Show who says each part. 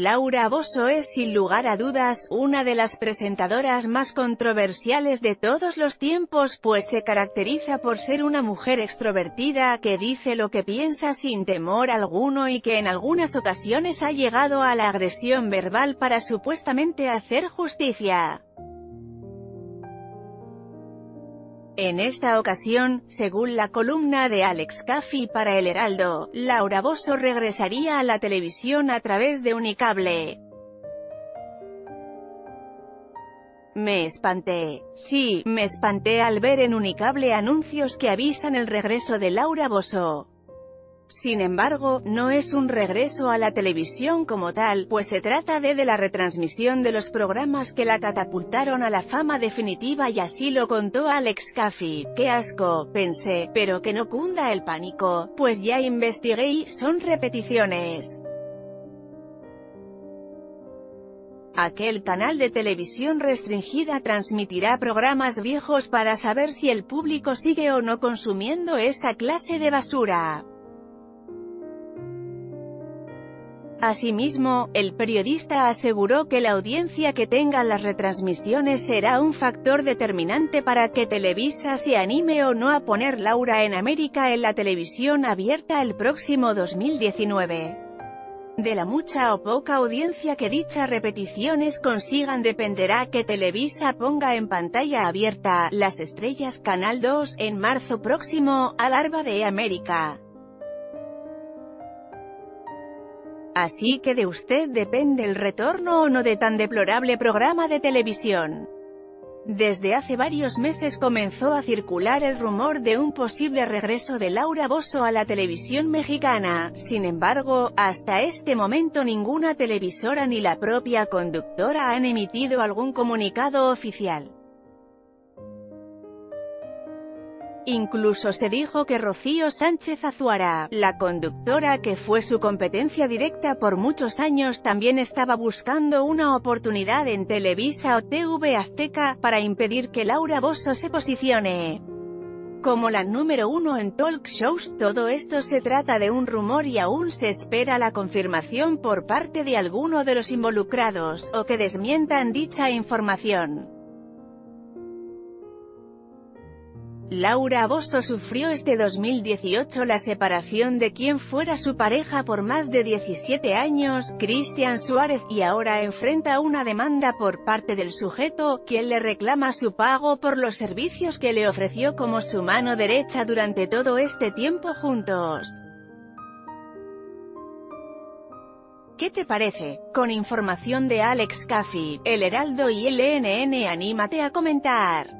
Speaker 1: Laura Bosso es sin lugar a dudas, una de las presentadoras más controversiales de todos los tiempos pues se caracteriza por ser una mujer extrovertida, que dice lo que piensa sin temor alguno y que en algunas ocasiones ha llegado a la agresión verbal para supuestamente hacer justicia. En esta ocasión, según la columna de Alex Caffey para El Heraldo, Laura Bosso regresaría a la televisión a través de Unicable. Me espanté. Sí, me espanté al ver en Unicable anuncios que avisan el regreso de Laura Bosso. Sin embargo, no es un regreso a la televisión como tal, pues se trata de, de la retransmisión de los programas que la catapultaron a la fama definitiva y así lo contó Alex Caffey. ¡Qué asco! Pensé, pero que no cunda el pánico, pues ya investigué y son repeticiones. Aquel canal de televisión restringida transmitirá programas viejos para saber si el público sigue o no consumiendo esa clase de basura. Asimismo, el periodista aseguró que la audiencia que tengan las retransmisiones será un factor determinante para que Televisa se anime o no a poner Laura en América en la televisión abierta el próximo 2019. De la mucha o poca audiencia que dichas repeticiones consigan dependerá que Televisa ponga en pantalla abierta Las Estrellas Canal 2 en marzo próximo, al Arba de América. Así que de usted depende el retorno o no de tan deplorable programa de televisión. Desde hace varios meses comenzó a circular el rumor de un posible regreso de Laura Bosso a la televisión mexicana, sin embargo, hasta este momento ninguna televisora ni la propia conductora han emitido algún comunicado oficial. Incluso se dijo que Rocío Sánchez Azuara, la conductora que fue su competencia directa por muchos años también estaba buscando una oportunidad en Televisa o TV Azteca, para impedir que Laura Bosso se posicione como la número uno en talk shows. Todo esto se trata de un rumor y aún se espera la confirmación por parte de alguno de los involucrados, o que desmientan dicha información. Laura Bosso sufrió este 2018 la separación de quien fuera su pareja por más de 17 años, Cristian Suárez, y ahora enfrenta una demanda por parte del sujeto, quien le reclama su pago por los servicios que le ofreció como su mano derecha durante todo este tiempo juntos. ¿Qué te parece? Con información de Alex Caffey, El Heraldo y LNN anímate a comentar.